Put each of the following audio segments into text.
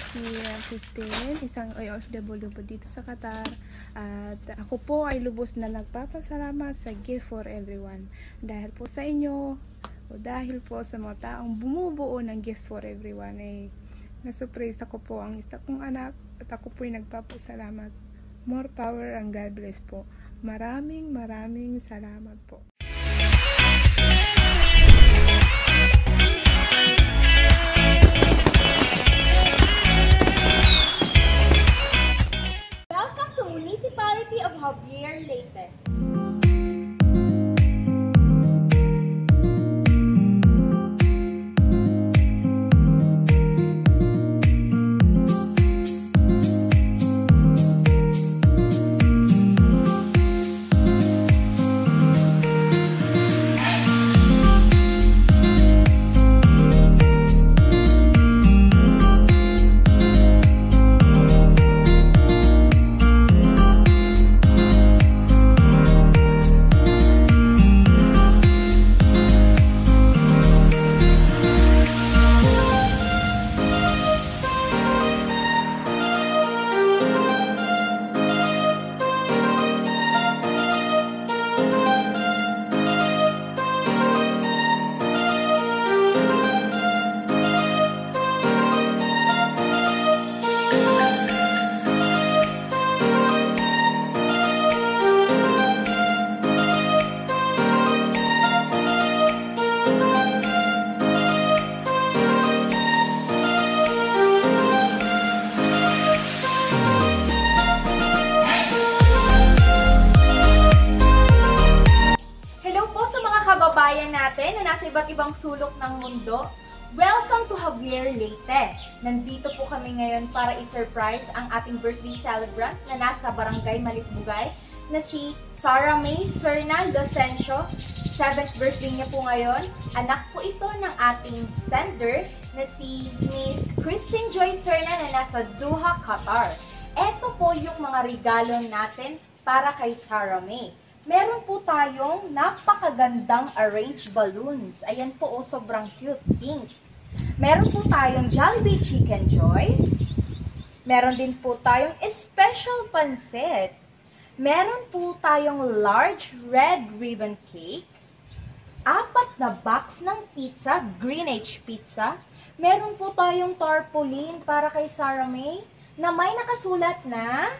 si uh, Christine, isang OFW po dito sa Qatar. At ako po ay lubos na nagpapasalamat sa Gift for Everyone. Dahil po sa inyo, o dahil po sa mga taong bumubuo ng Gift for Everyone, ay nasurprise ako po ang isa kong anak at ako po ay nagpapasalamat. More power and God bless po. Maraming maraming salamat po. Iba't ibang sulok ng mundo. Welcome to Javier Leyte. Nandito po kami ngayon para i-surprise ang ating birthday celebrant na nasa Barangay Malisbugay na si Sarah May Serna Locencio. Seventh birthday niya po ngayon. Anak po ito ng ating sender na si Miss Christine Joy Serna na nasa Doha, Qatar. Ito po yung mga regalo natin para kay Sarah May. Meron po tayong napakagandang arranged balloons. Ayan po, oh, sobrang cute, pink. Meron po tayong Jollibee Chicken Joy. Meron din po tayong special pancit. Meron po tayong large red ribbon cake. Apat na box ng pizza, Green Age Pizza. Meron po tayong tarpaulin para kay Sarah May na may nakasulat na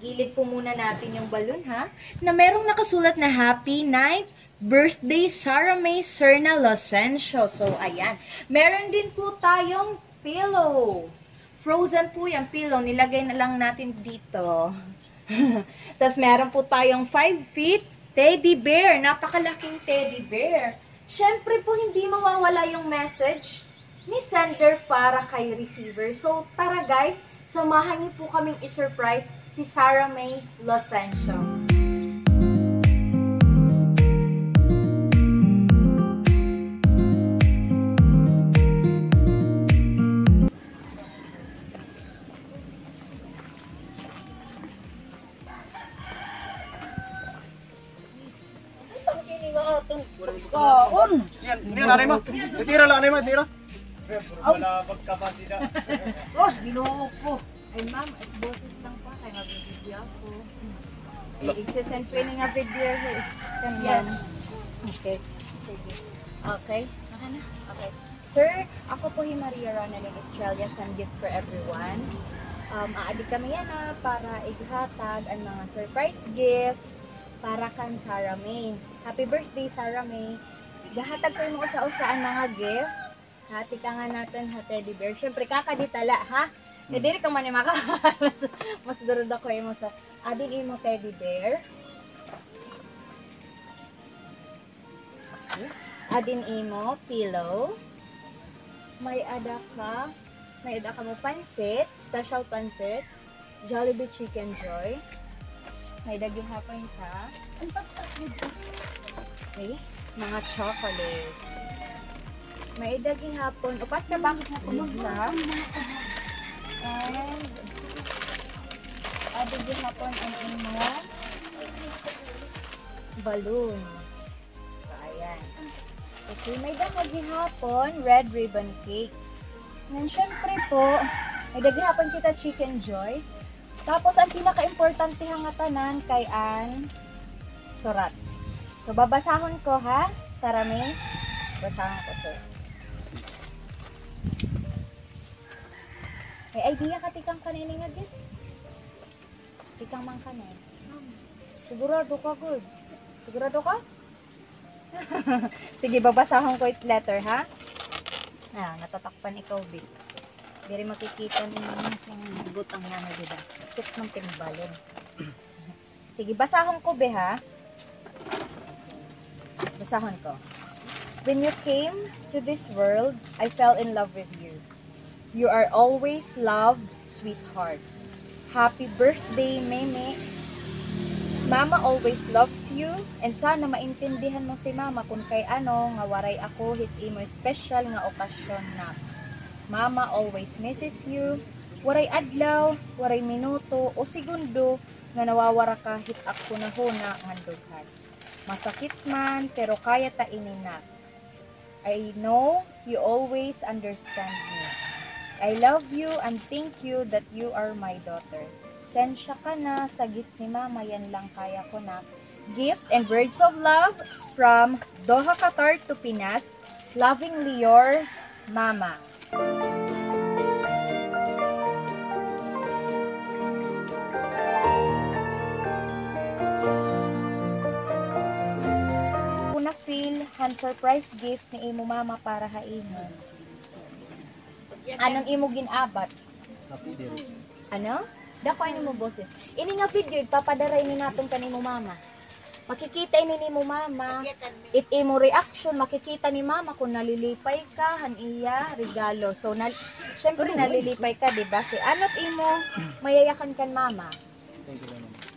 gilid po muna natin yung balloon ha, na merong nakasulat na Happy Night Birthday Sarah May Serna Locencio. So, ayan. Meron din po tayong pillow. Frozen po yung pillow. Nilagay na lang natin dito. Tapos, meron po tayong 5 feet teddy bear. Napakalaking teddy bear. Siyempre po, hindi mawawala yung message ni sender para kay receiver. So, tara guys, samahan niyo po kaming i-surprise si Sarah May Locencio. Kaon! Yan, yan, nanay mo. Tira lang, nanay mo, tira. Wala pagkapatid na. Oh, ginoo ko. Ay ma'am, as boses lang pa, kaya mag-video ako. Igsasend ko yun nga video. eh. Ganyan. Okay. Okay. Okay. Sir, ako po si Maria Ronaldin Estrella, Sun Gift for Everyone. Um, aadi kami yan na para ihatag ang mga surprise gift para kan Sarah May. Happy birthday, Sarah May. Gahatag ko yung usa-usaan mga gift. Hati ka nga natin ha, teddy bear. Siyempre, kakaditala, ha? Hmm. E, diri ka man yung maka. mas, durod ako mo sa adin imo teddy bear. Adin imo pillow. May ada ka, may ada ka mo pansit, special pansit, Jollibee Chicken Joy. May daging hapon sa Okay, mga chocolates. May daging hapon, upat box na pizza. And daging hapon ang imo balloon. So, ayan. Okay, may daging hapon, red ribbon cake. And syempre po, May daghihapon kita chicken joy. Tapos ang pinaka-importante nga tanan kay an surat. So babasahon ko ha, Sarami. Basahan ko sir. May idea ka tikang kanini nga gid? Tikang man kanin. Sigurado ka good. Sigurado ka? Sige, babasahon ko it letter ha. Ah, natatakpan ikaw, Big. Diri makikita ninyo sa butang nga na dida. Kit ng timbalon. Sige, basahon ko, be, ha? Basahon ko. When you came to this world, I fell in love with you. You are always loved, sweetheart. Happy birthday, Meme. Mama always loves you and sana maintindihan mo si mama kung kay ano nga waray ako hit imo special nga okasyon na. Mama always misses you. Waray adlaw, waray minuto o segundo nga nawawara ka hit ako na huna nga dughan. Masakit man pero kaya ta na. I know you always understand me. I love you and thank you that you are my daughter. Sensya ka na sa gift ni mama, yan lang kaya ko na. Gift and words of love from Doha, Qatar to Pinas. Lovingly yours, Mama. Una feel hand surprise gift ni imo mama para ha imo. Anong imo ginabat? Happy day. Ano? Dako ini mo boses. Ini nga video ipapadaray ni naton kanimo mama. Makikita ini ni mo mama. If imo reaction makikita ni mama kung nalilipay ka han iya regalo. So na syempre nalilipay ka, di ba? Si anot imo mayayakan kan mama. Thank you much.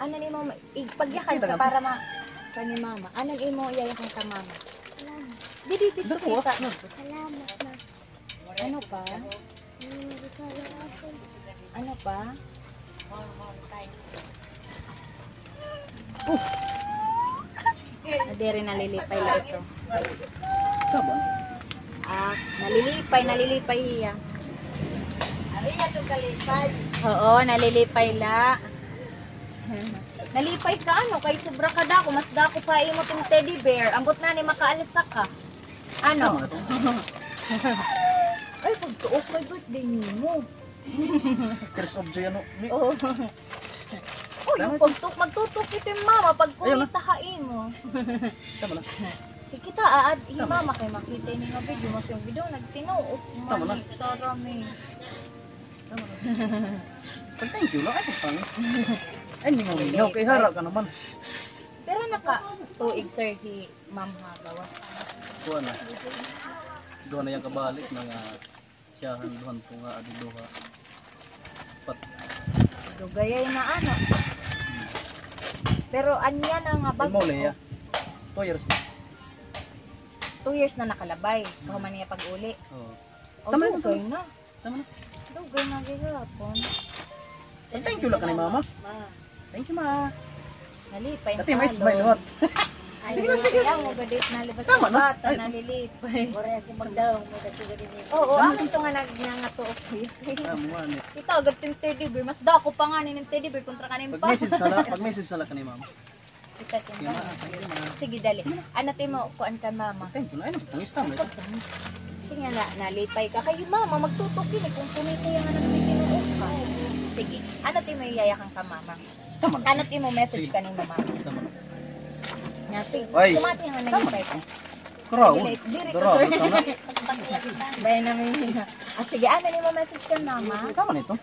Ano ni mo ipagyakan ka para ma kani mama. Ano imo iyayakan ka mama? Didi dito Dako, kita. Salamat na. Ano pa? Ano pa? Hindi rin nalilipay la ito. Saba? Ah, nalilipay, nalilipay hiya. Oo, nalilipay la. Nalipay ka ano, kay sobra ka dako, mas dako pa imo tong teddy bear. Ambot na ni makaalsa ka. Ano? Ay, pagtuok kay birthday mo. Chris of Joy ano? May- Oo. Oh, yung pagtuk, magtutok ito yung mama pag Ayun na. kumita ka imo. Tama na. Sige ta, aad, Tama. mama kay makita ni nga video mas yung video nagtinuot Tama na. sarami. Tama na. Pag thank you lang. Ay, pangis. Ay, hindi mo mingaw. Kay harap ka naman. Pero naka tuig sir hi ma'am ha gawas. Kuha na. Doon na yung kabalik mga siyahan doon po nga adi doha. Pat. Dugayay na ano. Pero anya na nga Ay bago. mo leya. Two years na. Two years na nakalabay. Kahuman niya pag uli. Oo. O Tama na, dugay na. Tama na. Dugay na gihapon. Thank you lang ka ni mama. Thank you ma. Nalipay Dati may smile what? Sige na, sige. Kaya mo gadit nalibas Tama sa na. bata, Ay. nalilipay. Wala mo dati ka din. Oo, amin to nga yun. Tama nga ni. Ito, agad yung teddy bear. Mas dako pa nga ni ng teddy bear kontra kanin Pag pa. message sala, pag message sala ka ni mama. Kita ma. Sige, dali. Ano tayo mo, kuan ka mama. Thank you lang. Ay, pangis tama. Sige nga, nalipay ka. Kayo mama, magtutok yun eh. Kung kumita yung ano may tinuok ka. Sige. Ano tayo mo iyayakan ka mama? Tama na. Ano tayo mo message ka ni mama? Tama na. Dara, sir. tama. Bayan namin. Ah, sige, ano ni mo message ka mama? Tama na ito.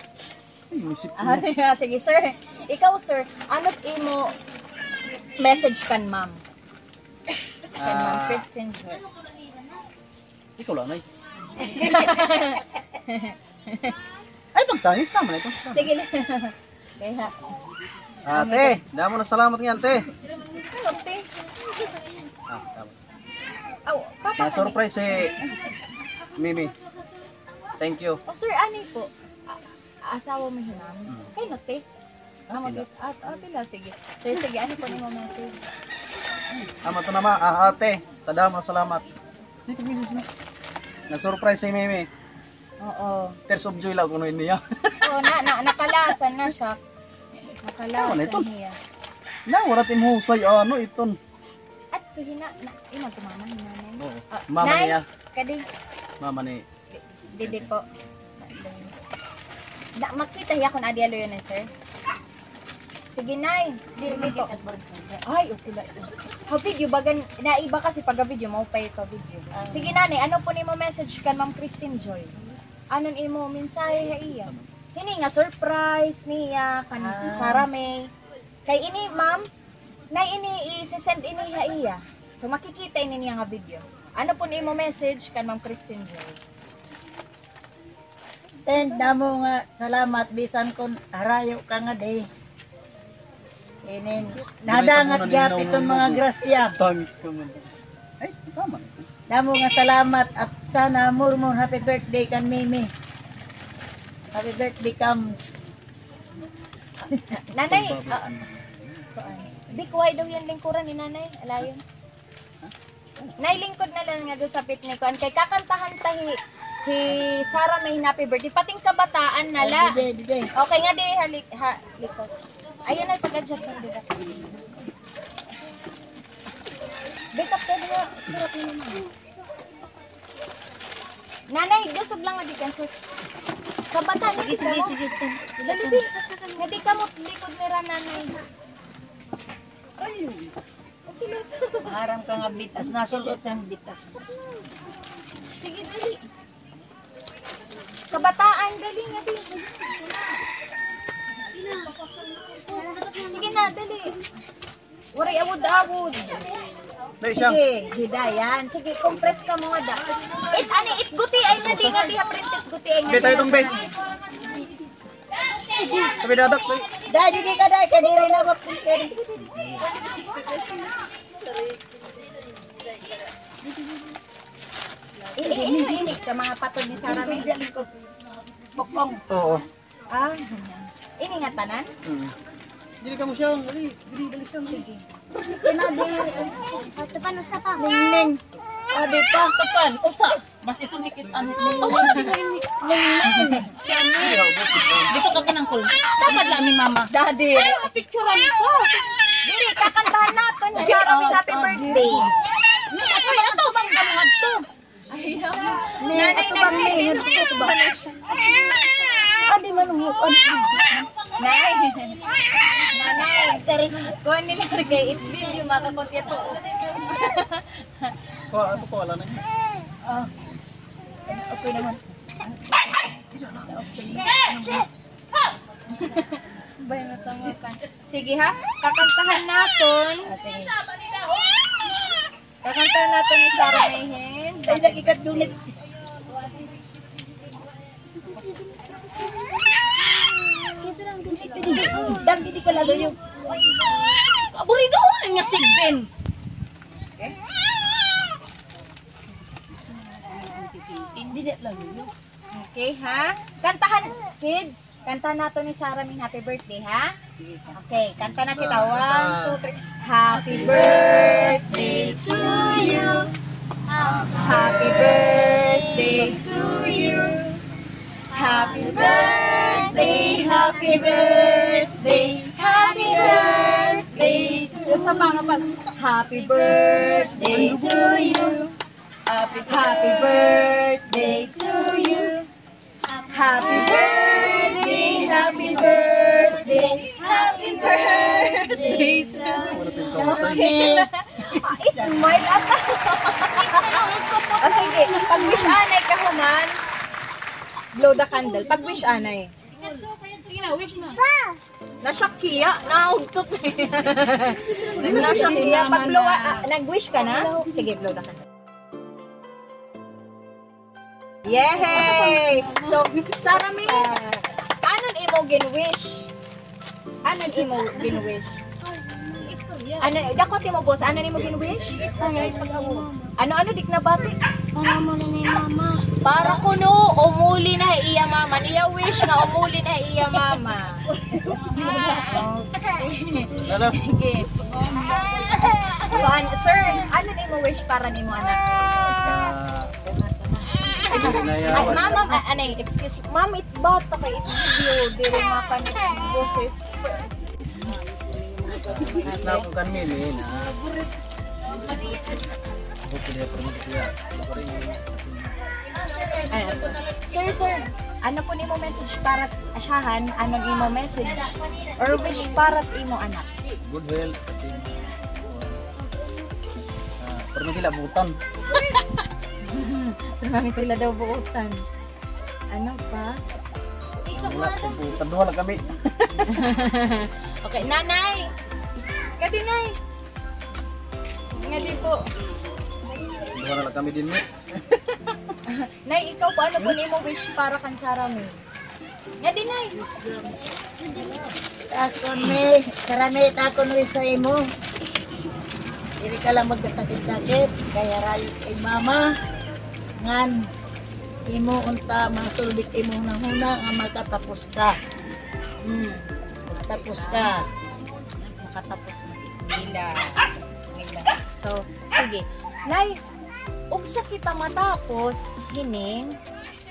Ay, ko. Ah, sige, sir. Ikaw, sir, ano't imo message kan ma'am? Kan ma'am Ah, Kristen, ikaw lang ay. Ay, pagtangis tama na ito. Sige. Kaya, Ate, damo na salamat nga ate. Ano, te? Ah, tama. Aw, papa Na surprise si Mimi. Thank you. Oh, sir, ano po? A- asawa mo hinam? Hmm. Kay no, te? Ate mag- at, ate lang, sige. Sir, sige, ano po ni mo message? Ama to naman, ah, ate, tadamo na salamat. Na surprise si Mimi. Oo. Tears of joy lang kuno niya. Oo, na, na, nakalasan na siya. Ano? Nakalasan niya. Na wala tim husay ano iton. At to hina, na, ina, kumama, hinanay. Oo. Ah, Mama Nay, niya. Kadi, Mama ni didi po. Da, makita hiya kung adi alo yun eh, sir. Sige, Nay. Dili po. Ay, okay ba? Ha, video, bagan, naiba kasi pag video, mau pa ito video. Sige, nanay, ano po ni mo message kan Ma'am Christine Joy? Anon imo mensahe ha iya? Hini nga surprise niya kan Sarah May. Kay ini, ma'am, na ini i-send ini ha iya. So makikita ini niya nga video. Ano po ni mo message kan Ma'am Christine Joy? Ten, damo nga salamat bisan kon harayo ka nga day. Inin, nadangat gyap iton mga grasya. Tangis ko man. Ay, tama. Damo nga salamat at sana murmur happy birthday kan Mimi. Happy birthday comes. Nanay, ano. Kuan. Di kuway daw yan lingkuran ni nanay. Alayon. Nay lingkod na lang nga doon sa pit ni kuan kay kakantahan tahi hi Sarah may happy birthday pating kabataan nala. DJ, DJ. Okay nga di halik ha likod. Ayun na pag-adjust ng dito. Beta pwede nga surat mo naman. Nanay, dusog lang nga di kan sir. Kabataan ni Sige, sige, sige. Dali di. Nga di ka mo likod ni ra nanay. Maharam ka nga bitas. Nasulot ng bitas. Sige, dali. Kabataan, dali nga di. Sige na, dali. Wari awod-awod. Sige, hidayan. Sige, compress ka mo nga da. It, ani, it guti ay nga di nga di ha printed guti ay nga Be tayo tong be. Sabi dadak dai. Dai, DJ ka dai. Kadiri na ba? Ini, ini, ini, ka mga patod ni Sarah May. Bokong. Oo. Ah, ganyan. Ini nga tanan? Mm. Dili ka mo siya, dali, dali, dali siya. Sige. Ito pa sa pa. Ning, Ah, dito. Kapan, usa. Mas ito nikit ano. Dito ka kanang kul. Dapat lang ni mama. Daddy. Picturean ko. Dili, kakantahan natin. ni Sarah May happy birthday. Ato ato bang kamuhad to? Nanay nag Adi man hukon. Nay. Nanay. Kuha nila kay it video makapot ito. Ko ato ko wala na. Oh. Okay naman. Bay na tama ka. Sige ha, kakantahan natin. Ah, sige. Kakantahan natin ni Sarah Mayhen. Ay nagikat dunit. Dam didi ko lalo yung Aburido nga sigben. Hindi dit lang yun. Okay ha? Kantahan, kids. Kantahan natin ni Sarah May happy birthday ha? Okay, kanta na kita. One, two, three. Happy birthday to you. Happy birthday to you. Happy birthday, happy birthday, happy birthday to you. Sa mga pag, happy birthday to you. Happy, happy birthday to you. Happy birthday, happy birthday, happy birthday to you. Ah, Smile up. o sige, pag wish anay ka human, blow the candle. Pag wish anay. Nasyakiya, naugtok eh. Nasyakiya. Pag blow, ah, nag-wish ka na? Sige, blow the candle. Yay! So, Sarah May, anon imo gin-wish? Anon imo gin-wish? Ano, dakot mo boss, ano ni mo gin-wish? Ano, ano, dik na bati? Mama mo na ni mama. Para kuno, umuli na iya mama. Niya wish na umuli na iya mama. Lala. Sige. So, an- sir, ano ni mo wish para ni mo anak? Ah. Ay, ma'am, ma'am, ah, ano yun, excuse me. Ma'am, it bata kay it video. Diri makanit boses. Is na ako kan mili na. Perlu dia. Bakari Ay, ato. Sir, sir, ano po nimo message para asyahan? Anong imo message? Or wish para imo anak? good health kasi ah perlu sila butan. Marami pala daw buutan. Ano pa? Wala ko butan duha lang kami. Okay, nanay! Kadi, nay! Nga di po. Lang kami din ni. Nay, ikaw po, ano po nimo wish para kan Sarah May? Nga di, nay! Takon me, sarami takon rin sa imo. Dili ka lang magkasakit-sakit, kaya rayo kay mama. Ngan, imo unta masulbit imo na huna nga makatapos ka. Hmm. Tapos ka. Makatapos mag-eskwela. Eskwela. So, sige. Nay, ugsa kita matapos, hining,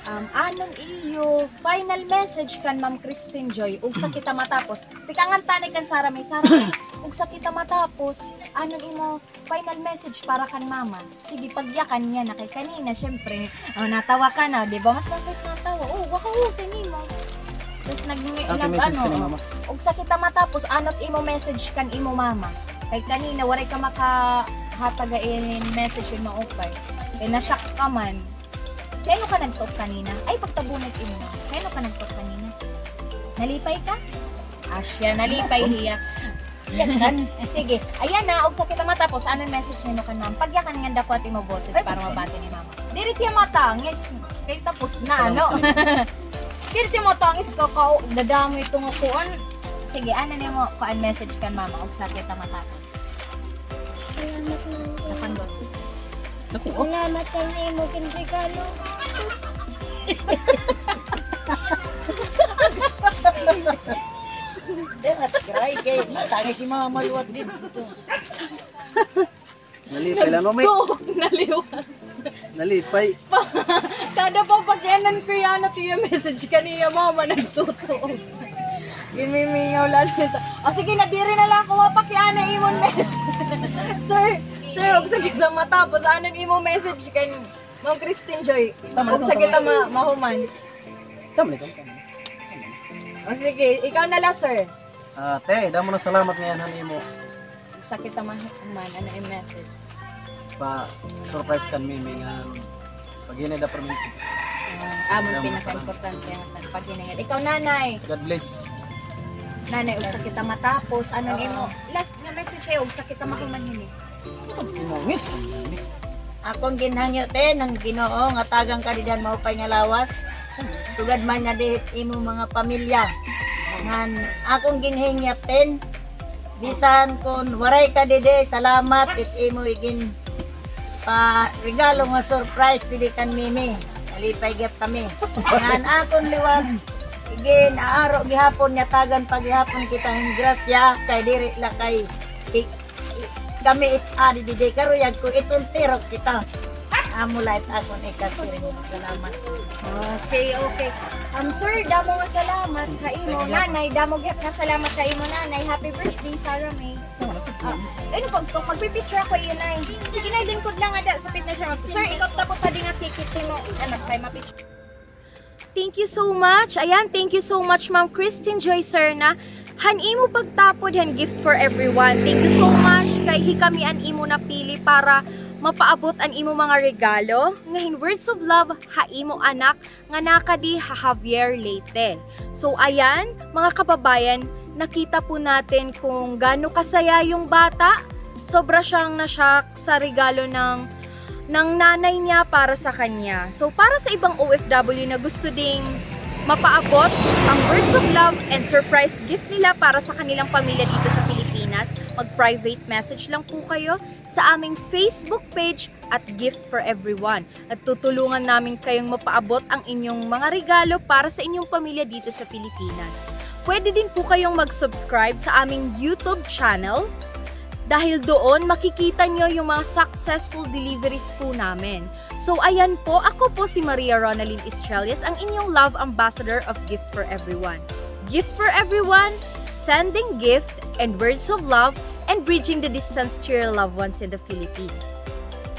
um, anong iyo final message kan Ma'am Christine Joy ugsa kita matapos tikangan tanay kan Sara may Sara May, ugsa kita matapos anong imo final message para kan mama? Sige pagyakan niya na kay kanina syempre oh, natawa ka na di ba? Mas masaya natawa. Oh waka husay nimo tapos nag, nag ano ug sa kita matapos anot imo message kan imo mama? Kay kanina waray ka maka hatagain message yung maupay. Kay nasyak ka man. Kaya ka nagtalk kanina? Ay pagtabunag imo. Kaya ka nagtalk kanina? Nalipay ka? Asya nalipay hiya sige. Ayan na og sa kita matapos. Anong message nimo kan ma'am pagyakan nga dapat imo boses para mabati ni mama. Diri tiya matangis kay tapos na ano? Diri tiya matangis ka ka dadamo itong kuan sige ano nimo kuan message kan mama. Og sa kita matapos. Napandot. Salamat sa inyo mo kinregalo. Kray kay matangis si mama luwat din. Nalipay lang may. Buhok naliwa. Nalipay. Kada pa pagyanan ko yan at yung message kanina mama nagtutoo. Gimimingaw lang nito. O sige, nadiri na lang ako mapakyana imon message. sir, sir, huwag sa kita matapos. Anong imo message kan Ma'am Christine Joy? Huwag sa kita ma mahuman. Tama ni tama. O sige, ikaw na lang, sir. Ate, damo na salamat ngayon hani mo. Huwag sa kita mahuman. Ano yung message? Pa surprise kan mimi nga pag yun da permit. Uh, amon pinaka-importante ang pag hinangad. Ikaw, nanay. God bless. Nanay, huwag sa kita matapos. Anong imo? Last na message kayo, huwag sa kita mahuman hini. Timongis. Akong ginhangyo te ng Ginoo nga tagang kadidan mao pay nga lawas. Sugad man nga dihit imo mga pamilya. Ngan akong ginhingyap ten bisan kon waray ka dide salamat. It imo igin pa regalo nga surprise dili kan mimi. Nalipay gyap kami. Ngan akon liwag. Igin aaro gihapon nya tagan paghihapon kita. Ng grasya kay diri la kay kami it adi di karuyag ko itong tirok kita. Amo light akon ikasiring salamat. Okay, okay. Um, sir, damo nga salamat ka imo. Nanay, damo gyud nga salamat ka imo, nanay. Happy birthday, Sarah May. Ah, ano pag to magpi-picture ako yun ay. Sige na lingkod lang ada sa fitness room. Sir, ikaw tapos pa din nga ticket mo. Anak, kay mapicture. Thank you so much. Ayan, thank you so much, Ma'am Christine Joy Serna. Han imo pagtapod han gift for everyone. Thank you so much kay hikami an imo napili para mapaabot an imo mga regalo. Ngayon, words of love ha imo anak nga nakadi ha Javier Leyte. So ayan, mga kababayan, nakita po natin kung gaano kasaya yung bata. Sobra siyang nashock sa regalo ng ng nanay niya para sa kanya. So, para sa ibang OFW na gusto ding mapaabot ang words of love and surprise gift nila para sa kanilang pamilya dito sa Pilipinas, mag-private message lang po kayo sa aming Facebook page at Gift for Everyone. At tutulungan namin kayong mapaabot ang inyong mga regalo para sa inyong pamilya dito sa Pilipinas. Pwede din po kayong mag-subscribe sa aming YouTube channel dahil doon makikita nyo yung mga successful deliveries po namin. So ayan po, ako po si Maria Ronaldine Estrellas, ang inyong love ambassador of Gift for Everyone. Gift for Everyone, sending gift and words of love and bridging the distance to your loved ones in the Philippines.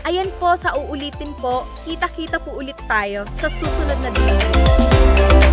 Ayan po, sa uulitin po, kita-kita po ulit tayo sa susunod na video.